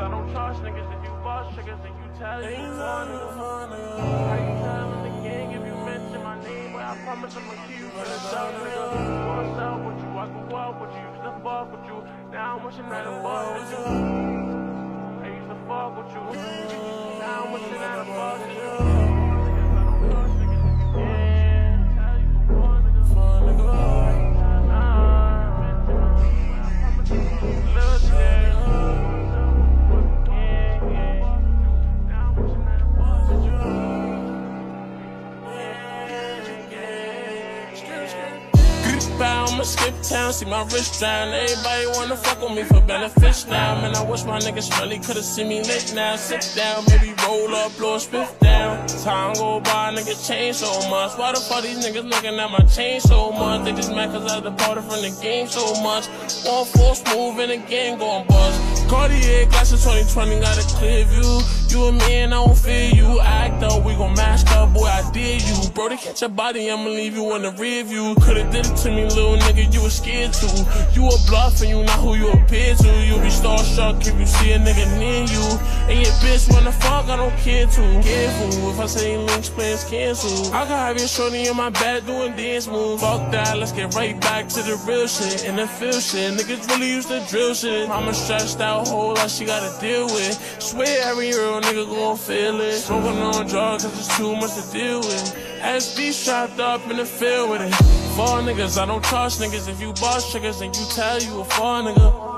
I don't trust niggas. If you bust triggers, then you tell you nigga. How you telling the gang if you mention my name? But I promise I'ma keep you the dog nigga. What's up with you? I grew up with you, used to fuck with you. Now I'm wishing that I was with you. I'ma skip town, see my wrist drown. Everybody wanna fuck with me for benefits now. Man, I wish my niggas really could've seen me lit now. Sit down, maybe roll up, blow a spiff down. Time go by, niggas change so much. Why the fuck these niggas looking at my chain so much? They just mad cause I departed from the game so much. One force move and the game gon' bust. Cartier glasses 2020 got a clear view. You and me and I don't fear you. Act up, we gon' mash up, boy. I dare you. Bro, to catch your body, I'ma leave you in the rear view. Could've did it to me, little nigga, you was scared to. You a bluff and you not who you appear to. You be starstruck if you see a nigga near you. And your bitch wanna fuck, I don't care to. Careful, if I say links, plans cancel. I can have your shorty in my bed doing dance moves. Fuck that, let's get right back to the real shit. And the feel shit, niggas really used to drill shit. Mama stressed out, whole lot she gotta deal with. Swear every real nigga gon' feel it. Smoking on drugs cause it's too much to deal with. SB strapped up in the field with it. Four niggas, I don't trust niggas. If you bust triggers, then you tell you a four nigga.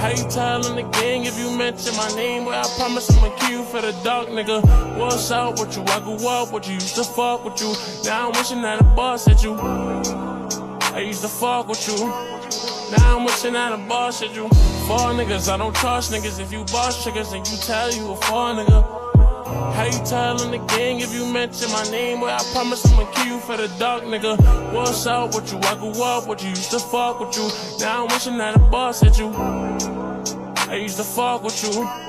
How you telling the gang if you mention my name? Well, I promise I'ma kill you for the dark, nigga. What's up with you? I grew up with you, used to fuck with you. Now I'm wishing that a boss at you. I used to fuck with you. Now I'm wishing a boss at you. Four niggas, I don't trust niggas. If you boss triggers, then you tell you a four nigga. How you telling the gang if you mention my name? Well, I promise I'ma kill you for the dark, nigga. What's up with you? I grew up with you, used to fuck with you. Now I'm wishing that a boss at you. I used to fuck with you.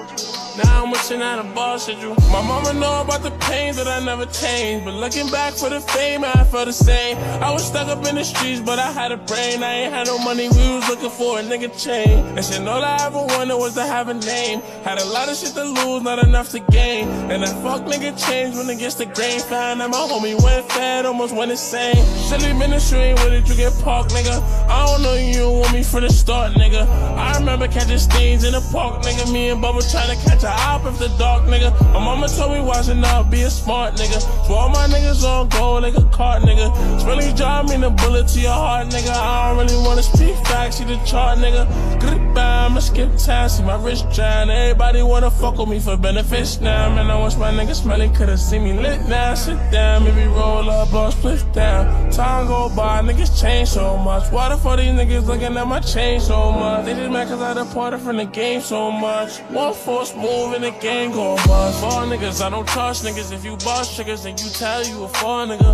Now I'm wishing that a boss at you. My mama know about the pain that I never changed. But looking back for the fame, I felt the same. I was stuck up in the streets, but I had a brain. I ain't had no money, we was looking for a nigga chain. And shit, all I ever wanted was to have a name. Had a lot of shit to lose, not enough to gain. And that fuck nigga changed when it gets the grain. Found that my homie went fat, almost went insane. Silly ministry, where did you get parked, nigga? I don't know you want me from the start, nigga. I remember catching stains in the park, nigga. Me and Bubba trying to catch a op if the dark, nigga. My mama told me watching out, be a smart nigga. So all my niggas on gold like a cart, nigga. It's really mean a bullet to your heart, nigga. I don't really wanna speak facts, see the chart, nigga. Goodbye, I'ma skip town, see my wrist drown. Everybody wanna fuck with me for benefits now. Man, I wish my niggas smelling could've seen me lit now. Sit down, maybe roll up, blow split down. Time go by, niggas change so much. Why the fuck these niggas looking at my chain so much? They just mad cause I departed from the game so much. One force move and the game gon' bust. Four niggas, I don't trust niggas. If you boss triggers, then you tell you a four nigga.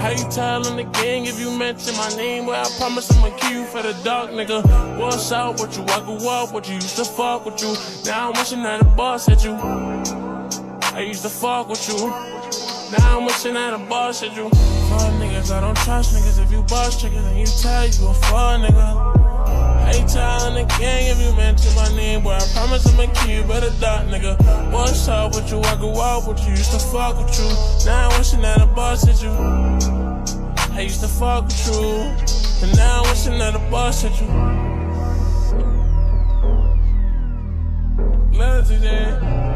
How you telling the gang if you mention my name? Well, I promise I'ma kill you for the dark, nigga. What's up with you? I grew up with you, used to fuck with you. Now I'm wishing that a boss at you. I used to fuck with you. Now I'm wishing that a boss at you. Fuck niggas, I don't trust niggas. If you boss triggers, then you tell you a fuck nigga. HR in the gang if you mention my name. Boy, I promise I'ma kill you, but a dark nigga. What's up with you? I go out with you. Used to fuck with you. Now I'm wishing that a boss at you. I used to fuck with you. And now I'm wishing that a boss at you. Love today.